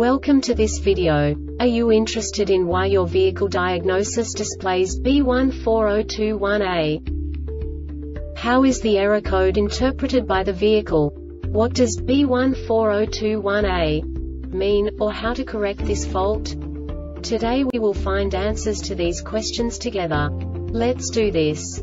Welcome to this video. Are you interested in why your vehicle diagnosis displays B14021A? How is the error code interpreted by the vehicle? What does B14021A mean, or how to correct this fault? Today we will find answers to these questions together. Let's do this.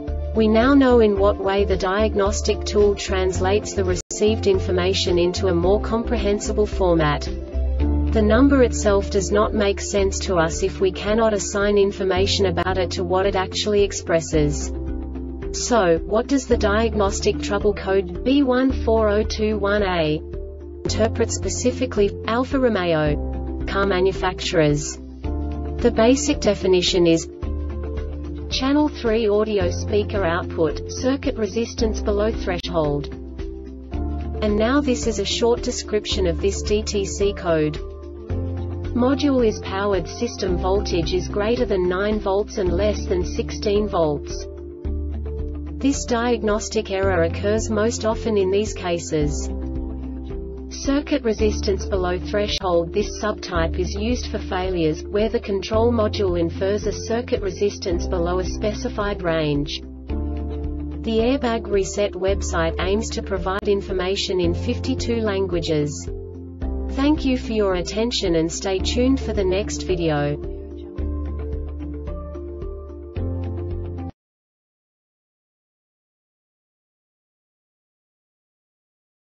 We now know in what way the diagnostic tool translates the received information into a more comprehensible format. The number itself does not make sense to us if we cannot assign information about it to what it actually expresses. So, what does the diagnostic trouble code B14021A interpret specifically, Alfa Romeo car manufacturers? The basic definition is Channel 3 audio speaker output, circuit resistance below threshold. And now this is a short description of this DTC code. Module is powered system voltage is greater than 9 volts and less than 16 volts. This diagnostic error occurs most often in these cases. Circuit resistance below threshold This subtype is used for failures, where the control module infers a circuit resistance below a specified range. The Airbag Reset website aims to provide information in 52 languages. Thank you for your attention and stay tuned for the next video.